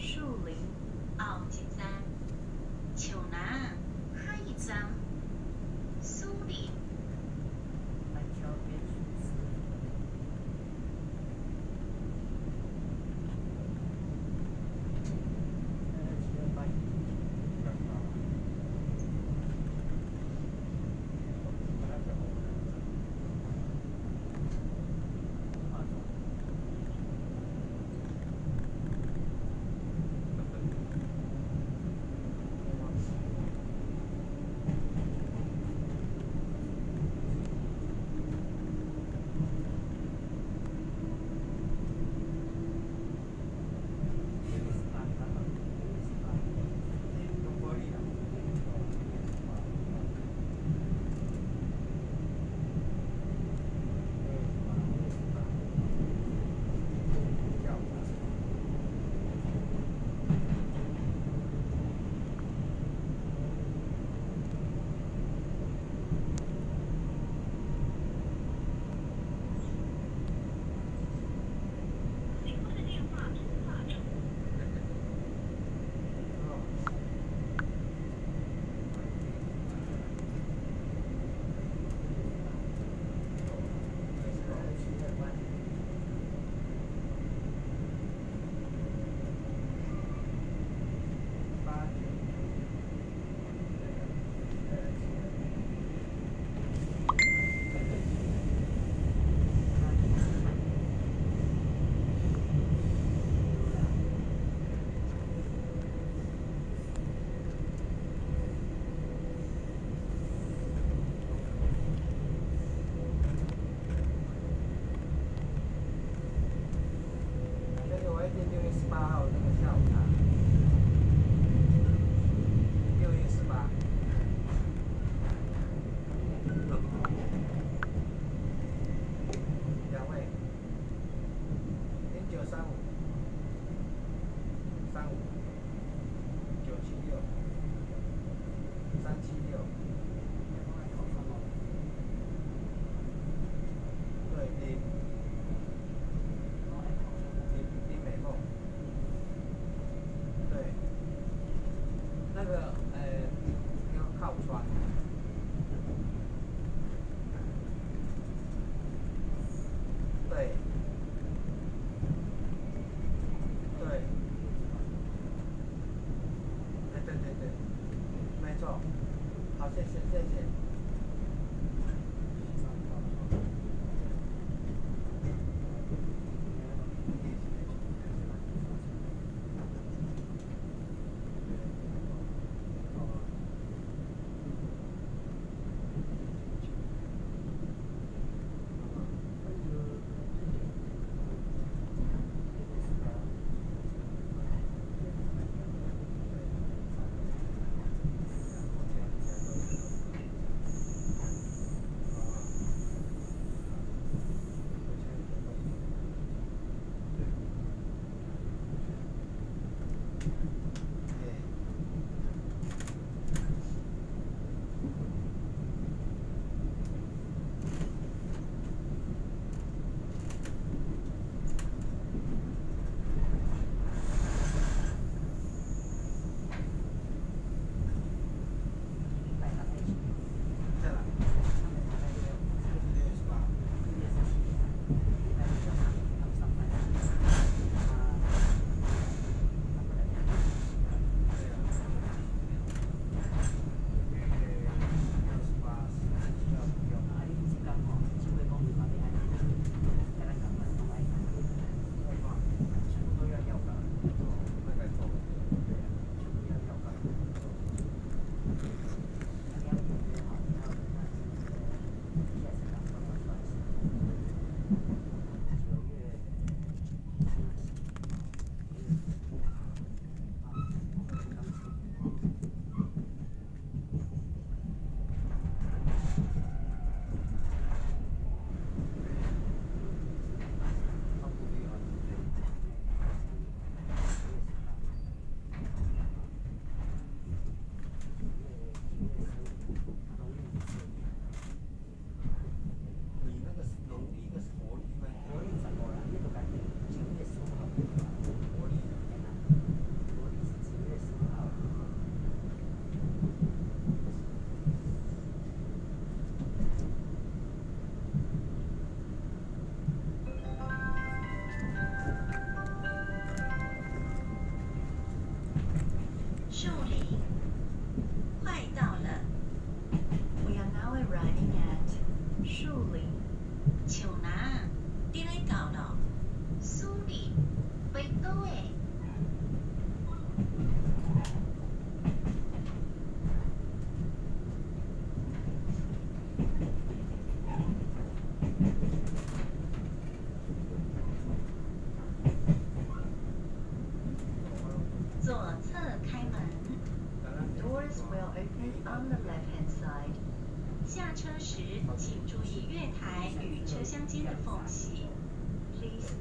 树林、奥金山、丘南。这个呃，给我看不。对。对。对对对对，没错。好，谢谢谢谢。下车时请注意月台与车厢间的缝隙。Please